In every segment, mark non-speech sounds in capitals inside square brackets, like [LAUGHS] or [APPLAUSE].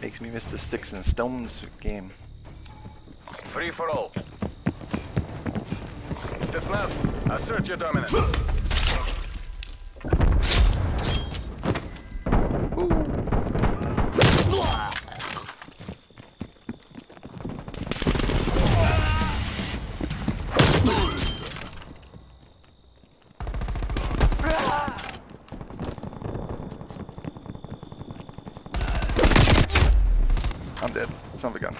Makes me miss the sticks and stones game. Free for all. Spetsnaz, assert your dominance. Son of a gun.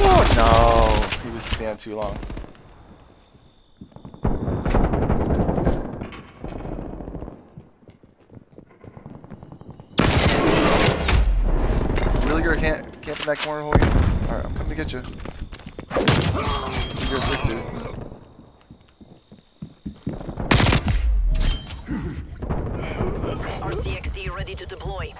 Oh no! He was standing too long. Really good camp camp in that corner, Hogan? Alright, I'm coming to get you. Here's this dude. Ready to deploy.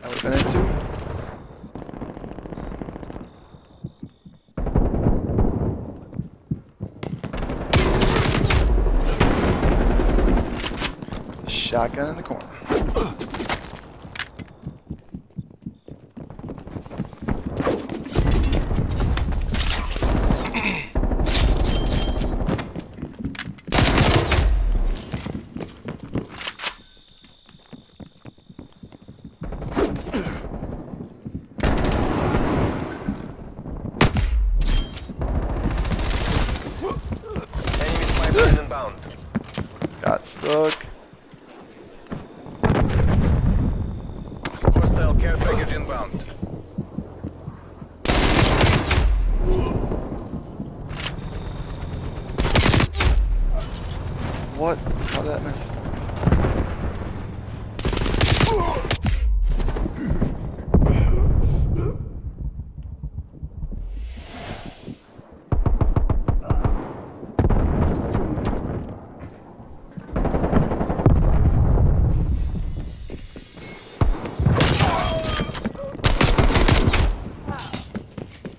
That would have been it too. Shotgun in the corner. Enemy spy plane inbound. Got stuck. Hostile care package inbound. What? Miss?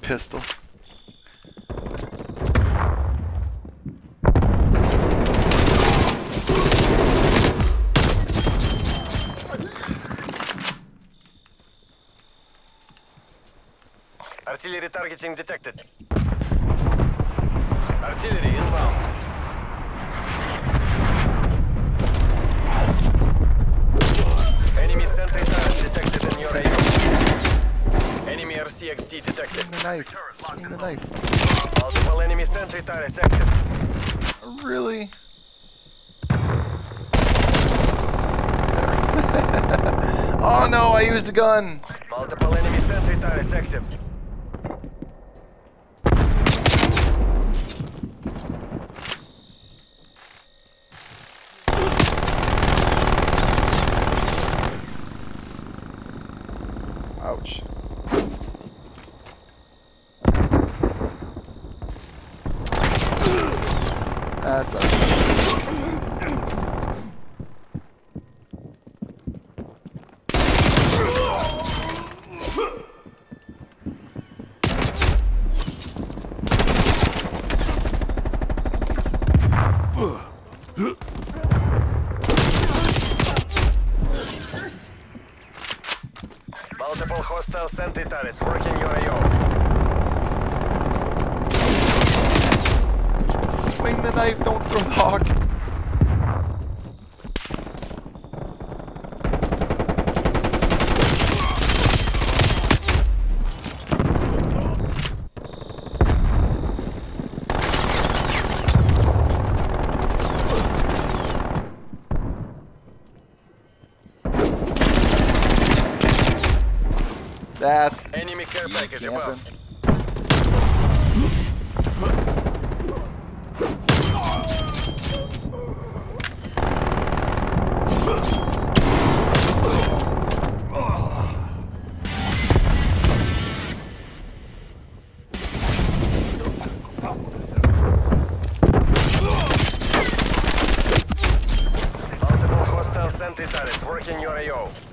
Pistol. Artillery targeting detected. Artillery inbound. Enemy sentry turret detected in your AO. Enemy RCXD detected. Swing the knife. Swing the knife. Multiple enemy sentry turrets active. Really? [LAUGHS] oh no, I used the gun. Multiple enemy sentry turrets active. That's a Multiple hostile sentry turrets working your AO. swing the knife, don't throw the hawk. That's enemy care package above. Sentry turrets working your AO.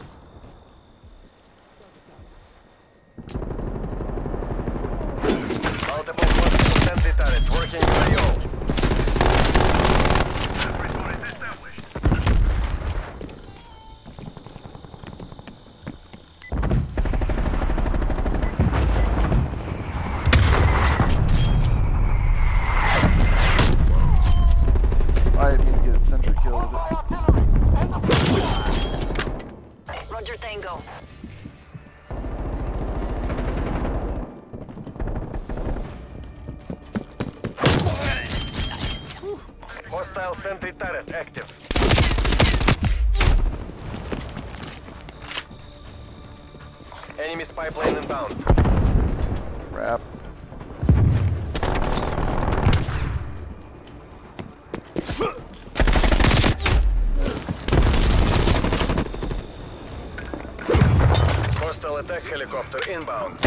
Hostile sentry turret active. Enemy spy plane inbound. Crap. Hostile attack helicopter inbound.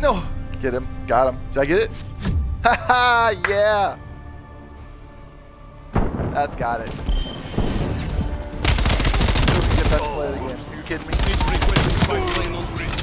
No! Get him. Got him. Did I get it? Haha! yeah! That's got it. Best play of the game. Are you kidding me?